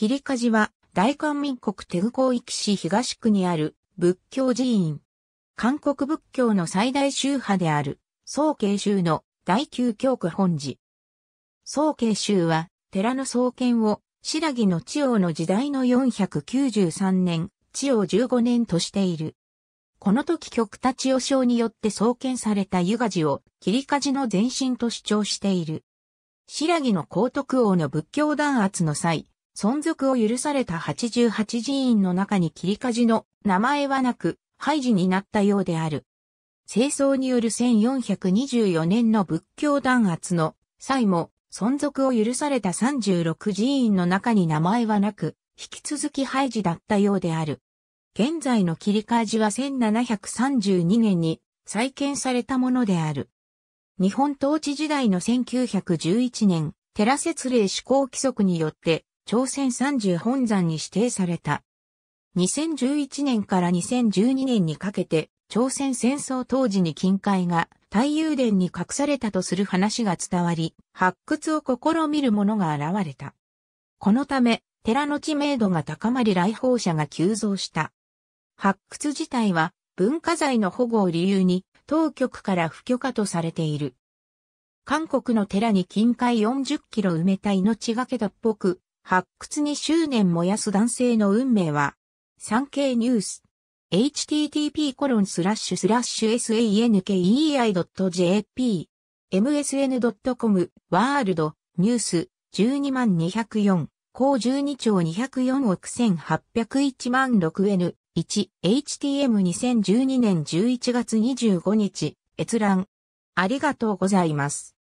切梶は大韓民国テグ広域市東区にある仏教寺院。韓国仏教の最大宗派である宋慶宗の第九教区本寺。宋慶宗は寺の創建を白木の千代の時代の493年、千代15年としている。この時極田千代省によって創建された湯河寺を切梶の前身と主張している。白木の皇徳王の仏教弾圧の際、存続を許された88寺院の中に切梶の名前はなく、廃寺になったようである。清掃による1424年の仏教弾圧の際も、存続を許された36寺院の中に名前はなく、引き続き廃寺だったようである。現在の切梶は1732年に再建されたものである。日本統治時代の1911年、寺設令施行規則によって朝鮮三十本山に指定された。2011年から2012年にかけて、朝鮮戦争当時に近海が太陽殿に隠されたとする話が伝わり、発掘を試みる者が現れた。このため、寺の知名度が高まり来訪者が急増した。発掘自体は文化財の保護を理由に当局から不許可とされている。韓国の寺に近海40キロ埋めた命がけだっぽく、発掘に執念燃やす男性の運命は、産経ニュース、http コロンスラッシュスラッシュ sankei.jp msn.com、ワールド、ニュース、12204、高12兆204億1801万 6N、1、HTM2012 年11月25日、閲覧。ありがとうございます。